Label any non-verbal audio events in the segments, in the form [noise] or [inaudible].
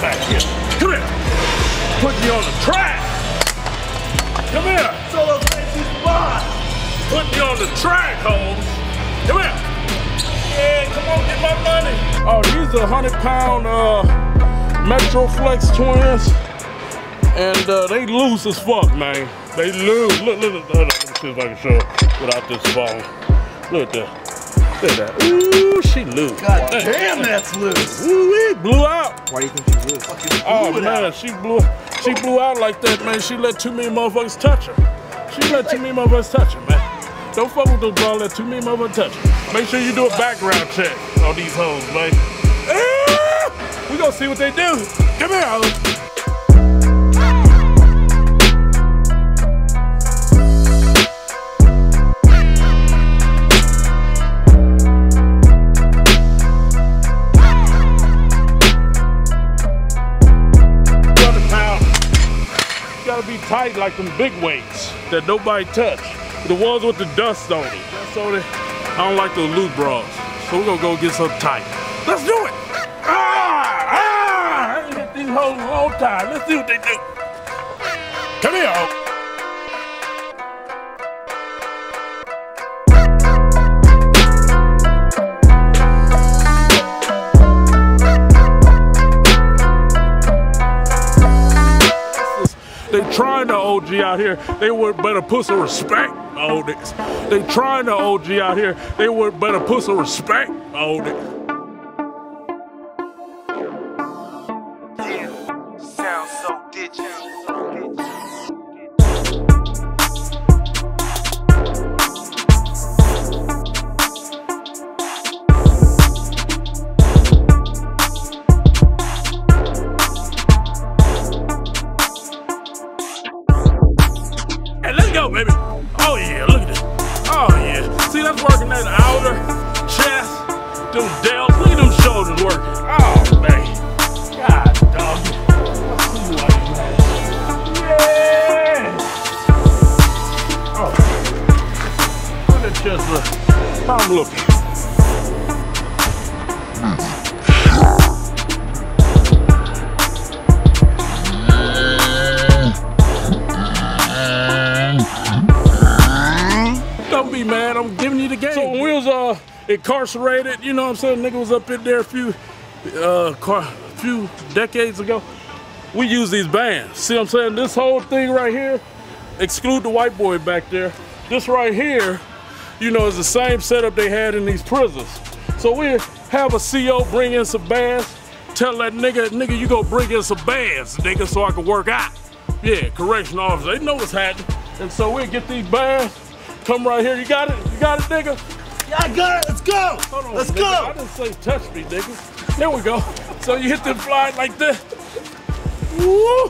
here. Come here. Put me on the track. Come here. Solo Clancy's boss. Put me on the track, Holmes. Come here. Yeah, come on, get my money. Oh, these are 100 pound uh, Metroflex twins. And uh, they loose as fuck, man. They loose. Look, look, look, look, Let me see if I can show without this phone. Look at that. Look at that. Ooh, she loose. God damn, that's loose. Ooh, it blew out. Why do you think she's loose? Oh blew man, out. she blew she blew out like that, man. She let too many motherfuckers touch her. She let too many motherfuckers touch her, man. Don't fuck with those balls, let too many motherfuckers touch her. Make sure you do a background check on these hoes, man. Ah! We gonna see what they do. Come here, hoes. Tight like them big weights that nobody touch. The ones with the dust on it. On it. I don't like those loose bras. So we're gonna go get some tight. Let's do it! Ah! Ah! I ain't hit these hoes in a time. Let's see what they do. Come here, trying to OG out here. They would better put some respect on this. They trying to OG out here. They would better put some respect on it. Baby. Oh yeah, look at this. Oh yeah. See, that's working that outer chest, them delts. Look at them shoulders working. Oh man. God dog. Yeah. Oh. Look at chest look. I'm looking. Don't incarcerated, you know what I'm saying, nigga was up in there a few, uh, car, few decades ago. We use these bands. See what I'm saying? This whole thing right here, exclude the white boy back there. This right here, you know, is the same setup they had in these prisons. So we have a CO bring in some bands, tell that nigga, nigga, you go bring in some bands, nigga, so I can work out. Yeah, correction officer, they know what's happening. And so we get these bands, come right here. You got it? You got it, nigga? Yeah, I got it. Let's go. Hold on, Let's nigga. go. I didn't say touch me, nigga. There we go. So you hit the fly like this. Woo!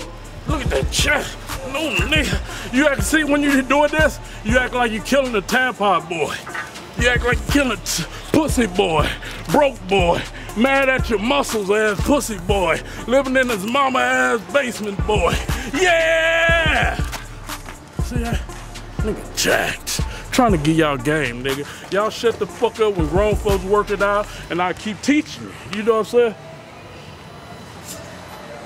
Look at that chest. No, nigga. You act, see, when you're doing this, you act like you're killing a tampon boy. You act like you're killing pussy boy, broke boy, mad at your muscles ass pussy boy, living in his mama ass basement boy. Yeah! See that? Nigga jacked. Trying to get y'all game, nigga. Y'all shut the fuck up when grown folks work it out and I keep teaching you. You know what I'm saying?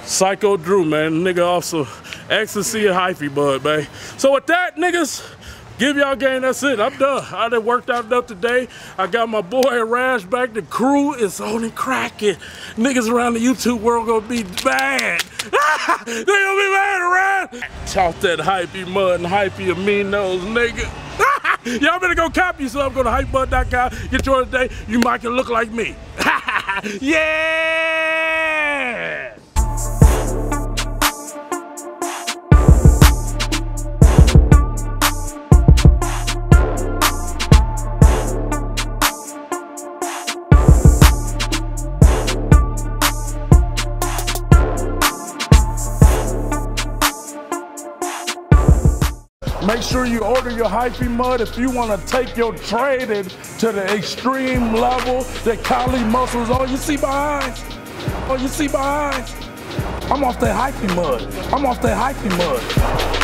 Psycho Dru, man. Nigga also ecstasy and hyphy mud, man. So with that, niggas, give y'all game. That's it. I'm done. I done worked out enough today. I got my boy Rash back. The crew is on and cracking. Niggas around the YouTube world gonna be bad. [laughs] they gonna be mad, around. Talk that hyphy mud and hyphy aminos, nigga. [laughs] Y'all better go copy yourself. Go to hyphymud.com. Get yours today. You might can look like me. [laughs] yeah! Make sure you order your hyphy mud if you want to take your trading to the extreme level that Kali Muscles. Oh, you see eyes? Oh, you see eyes? I'm off that hyphy mud. I'm off that hyphy mud.